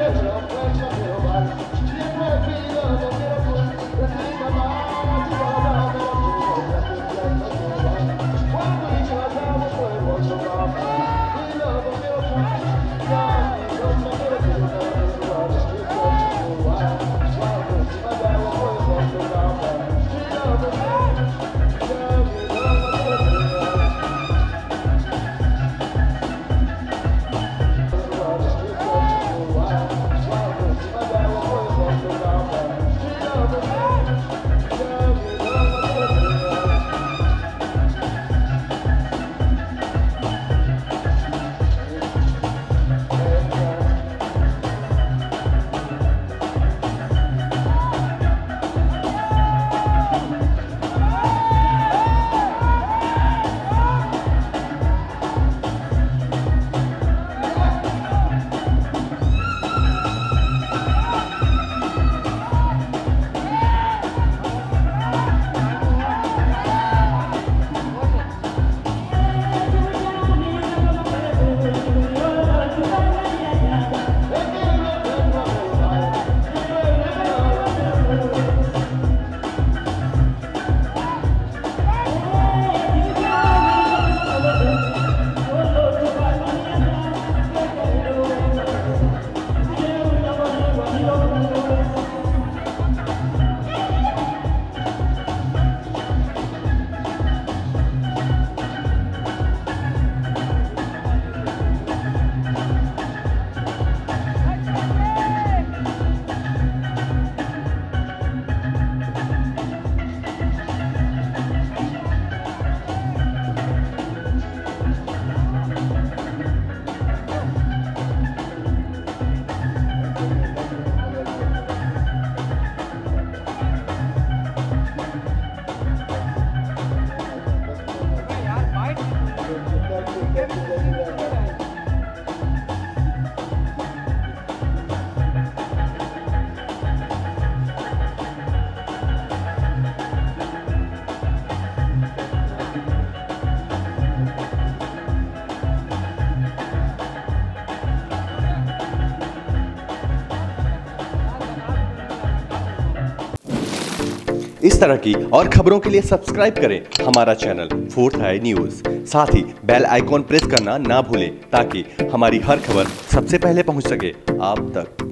Yes, इस तरह की और खबरों के लिए सब्सक्राइब करें हमारा चैनल फोर्थ आई न्यूज़। साथ ही बेल आइकॉन प्रेस करना ना भूलें ताकि हमारी हर खबर सबसे पहले पहुँच सके आप तक।